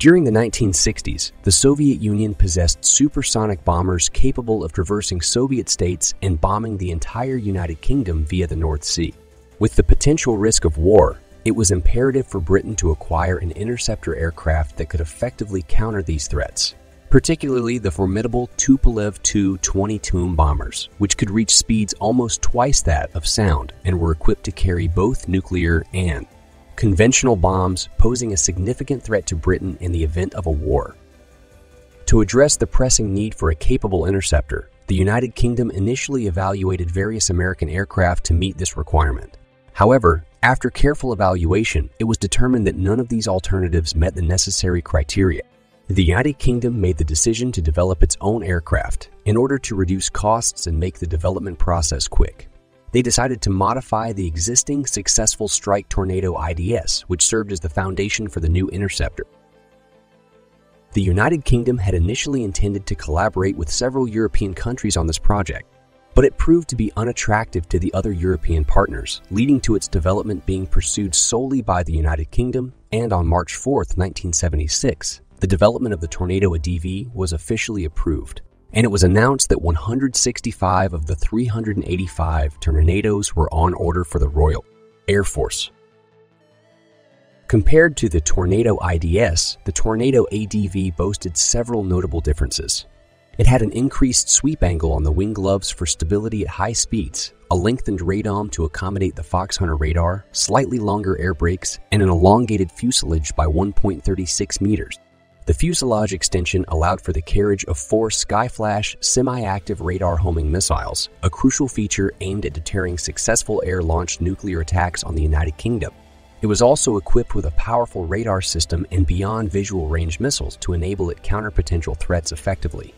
During the 1960s, the Soviet Union possessed supersonic bombers capable of traversing Soviet states and bombing the entire United Kingdom via the North Sea. With the potential risk of war, it was imperative for Britain to acquire an interceptor aircraft that could effectively counter these threats, particularly the formidable Tupolev Tu-22M bombers, which could reach speeds almost twice that of sound and were equipped to carry both nuclear and conventional bombs, posing a significant threat to Britain in the event of a war. To address the pressing need for a capable interceptor, the United Kingdom initially evaluated various American aircraft to meet this requirement. However, after careful evaluation, it was determined that none of these alternatives met the necessary criteria. The United Kingdom made the decision to develop its own aircraft in order to reduce costs and make the development process quick they decided to modify the existing successful Strike Tornado IDS, which served as the foundation for the new interceptor. The United Kingdom had initially intended to collaborate with several European countries on this project, but it proved to be unattractive to the other European partners, leading to its development being pursued solely by the United Kingdom, and on March 4, 1976, the development of the Tornado ADV was officially approved and it was announced that 165 of the 385 Tornadoes were on order for the Royal Air Force. Compared to the Tornado IDS, the Tornado ADV boasted several notable differences. It had an increased sweep angle on the wing gloves for stability at high speeds, a lengthened radome to accommodate the Foxhunter radar, slightly longer air brakes, and an elongated fuselage by 1.36 meters. The fuselage extension allowed for the carriage of four Skyflash semi-active radar homing missiles, a crucial feature aimed at deterring successful air-launched nuclear attacks on the United Kingdom. It was also equipped with a powerful radar system and beyond visual range missiles to enable it counter potential threats effectively.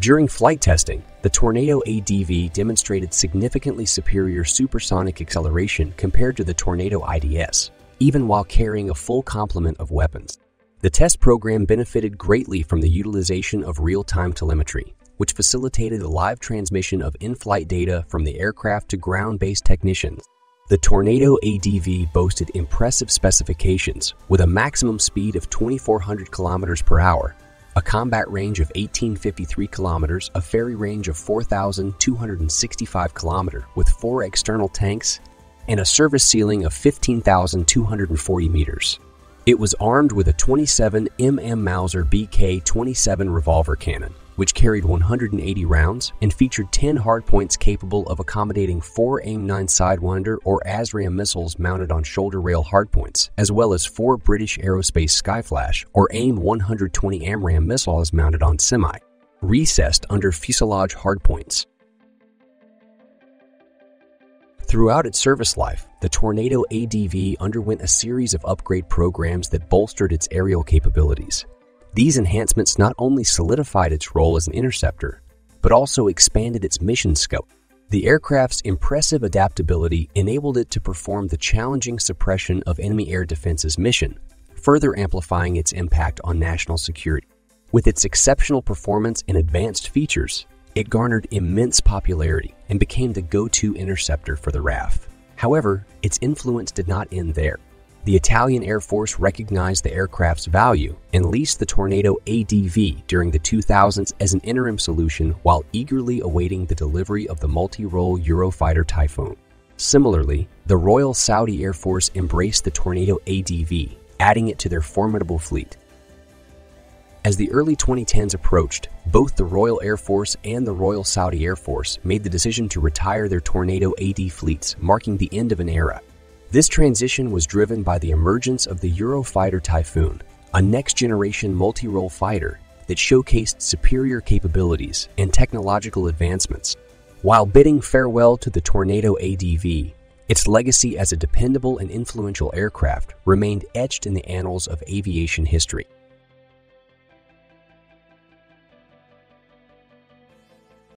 During flight testing, the Tornado ADV demonstrated significantly superior supersonic acceleration compared to the Tornado IDS even while carrying a full complement of weapons. The test program benefited greatly from the utilization of real-time telemetry, which facilitated the live transmission of in-flight data from the aircraft to ground-based technicians. The Tornado ADV boasted impressive specifications with a maximum speed of 2400 kilometers per hour, a combat range of 1853 kilometers, a ferry range of 4265 kilometers with four external tanks and a service ceiling of 15,240 meters. It was armed with a 27 mm Mauser BK-27 revolver cannon, which carried 180 rounds and featured 10 hardpoints capable of accommodating four AIM-9 Sidewinder or ASRAAM missiles mounted on shoulder rail hardpoints, as well as four British Aerospace Skyflash or AIM-120 AMRAAM missiles mounted on semi, recessed under fuselage hardpoints. Throughout its service life, the Tornado ADV underwent a series of upgrade programs that bolstered its aerial capabilities. These enhancements not only solidified its role as an interceptor, but also expanded its mission scope. The aircraft's impressive adaptability enabled it to perform the challenging suppression of enemy air defense's mission, further amplifying its impact on national security. With its exceptional performance and advanced features, it garnered immense popularity and became the go-to interceptor for the RAF. However, its influence did not end there. The Italian Air Force recognized the aircraft's value and leased the Tornado ADV during the 2000s as an interim solution while eagerly awaiting the delivery of the multi-role Eurofighter Typhoon. Similarly, the Royal Saudi Air Force embraced the Tornado ADV, adding it to their formidable fleet. As the early 2010s approached, both the Royal Air Force and the Royal Saudi Air Force made the decision to retire their Tornado AD fleets, marking the end of an era. This transition was driven by the emergence of the Eurofighter Typhoon, a next-generation multi-role fighter that showcased superior capabilities and technological advancements. While bidding farewell to the Tornado ADV, its legacy as a dependable and influential aircraft remained etched in the annals of aviation history.